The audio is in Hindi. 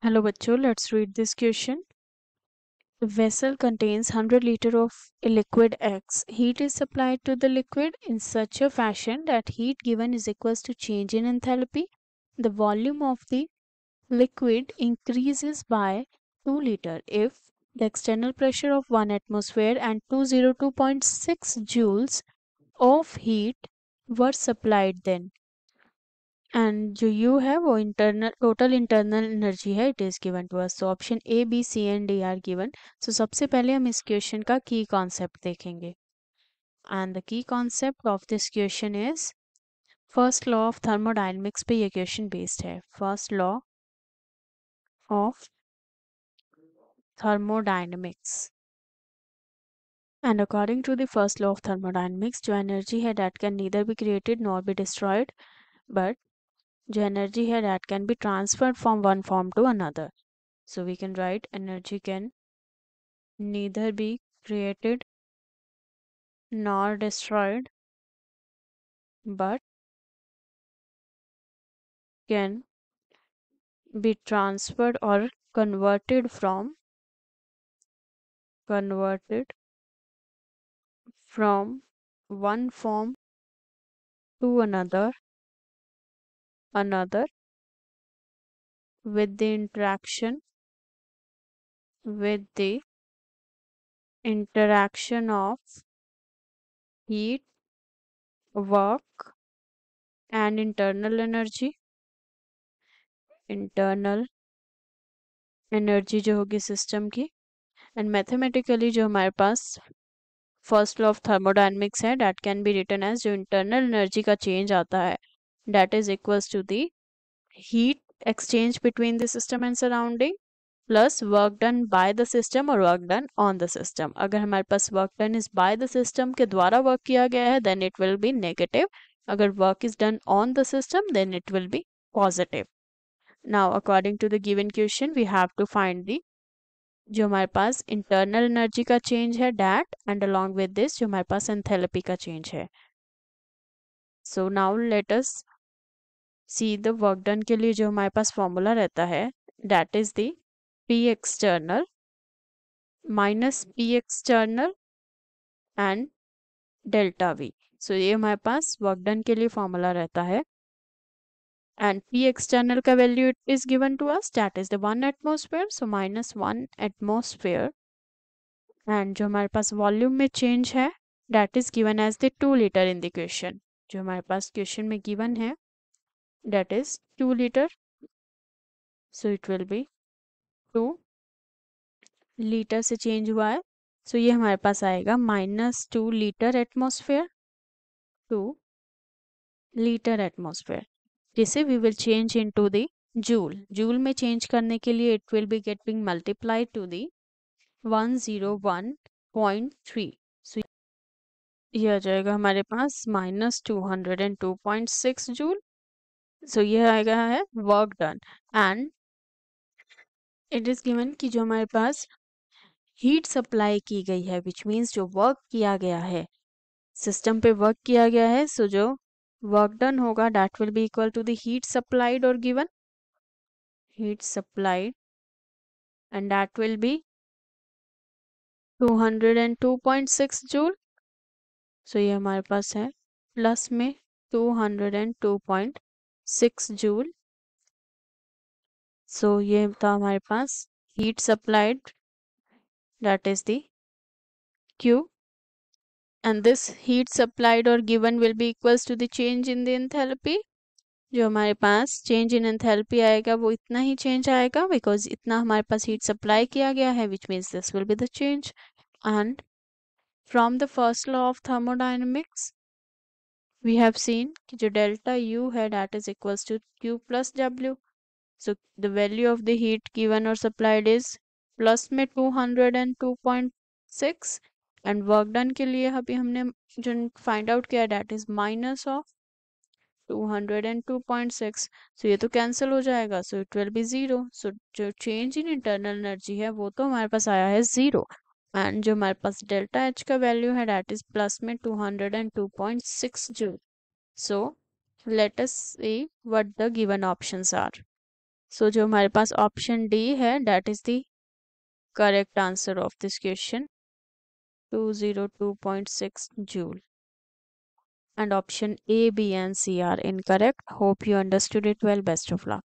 Hello bachcho, let's read this question. The vessel contains 100 liter of liquid X. Heat is supplied to the liquid in such a fashion that heat given is equals to change in enthalpy. The volume of the liquid increases by 2 liter if the external pressure of 1 atmosphere and 202.6 joules of heat were supplied then and जो यू है वो इंटरनल टोटल इंटरनल एनर्जी है it is given to us so option A B C and D are given so सबसे पहले हम इस क्वेश्चन का की कॉन्सेप्ट देखेंगे। And the key concept of this question is first law of thermodynamics पे ये क्वेश्चन बेस्ड है। First law of thermodynamics and according to the first law of thermodynamics जो एनर्जी है that can neither be created nor be destroyed but जो energy here that can be transferred from one form to another. So we can write energy can neither be created nor destroyed but can be transferred or converted from converted from one form to another another with the interaction with the interaction of heat work and internal energy internal energy जो होगी सिस्टम की एंड मैथमेटिकली जो हमारे पास फ़र्स्ट लॉ ऑफ़ थर्मोडाइनमिक्स है that can be written as जो इंटरनल एनर्जी का चेंज आता है that is equals to the heat exchange between the system and surrounding plus work done by the system or work done on the system अगर हमारे पास work done is by the system के द्वारा work किया गया है then it will be negative अगर work is done on the system then it will be positive now according to the given question we have to find the जो हमारे पास इंटरनल एनर्जी का चेंज है that and along with this जो हमारे पास एंथैल्पी का चेंज है so now let us see the work done के लिए जो हमारे पास फॉर्मूला रहता है that is the external minus P external and delta V so ये हमारे पास वर्क डन के लिए फॉर्मूला रहता है। एंड पी एक्सटर्नल का value is given to us that is the one atmosphere so minus one atmosphere and जो हमारे पास वॉल्यूम में चेंज है that is given as the two litre in the जो हमारे पास क्वेश्चन में गिवन है that is 2 liter. So, it will be 2 litre से चेंज हुआ है। सो so, ये हमारे पास आएगा minus two litre atmosphere two litre atmosphere जिसे we will change in to the joule joule में चेंज करने के लिए it will be get getting multiply to the one zero one point three so ये आ जाएगा हमारे पास minus two hundred and two point six joule so ये आएगा है work done and it is given कि जो हमारे पास हीट सप्लाई की गई है विच मीन्स जो वर्क किया गया है सिस्टम पे वर्क किया गया है सो so जो वर्क डन होगा that will be equal to the heat supplied और given heat supplied and that will be 202.6 joule so ये हमारे पास है प्लस में 202.6 सिक्स जूल। सो ये था हमारे पास heat supplied that is the Q. And this heat supplied or given will be equals to the change in the enthalpy. जो हमारे पास चेंज इन एंथैल्पी आएगा, वो इतना ही चेंज आएगा बिकॉज़ इतना हमारे पास हीट सप्लाई किया गया है which means this will be the change and from the first law of thermodynamics we have seen कि जो delta U है that is equals to Q plus W. So the value of the heat given or supplied is plus में 202.6 and work done के लिए अभी हमने जो find out किया that is minus of 202.6 so ये तो cancel हो जाएगा so it will be zero so जो change in internal energy है वो तो हमारे पास आया है zero एंड जो हमारे पास डेल्टा एच का वैल्यू है डैट इज़ प्लस में two hundred and two point six joule so let us see what the given options are so जो हमारे पास ऑप्शन डी है that is the correct answer of this question 202.6 joule and option A, B and C are incorrect. Hope you understood it well. Best of luck.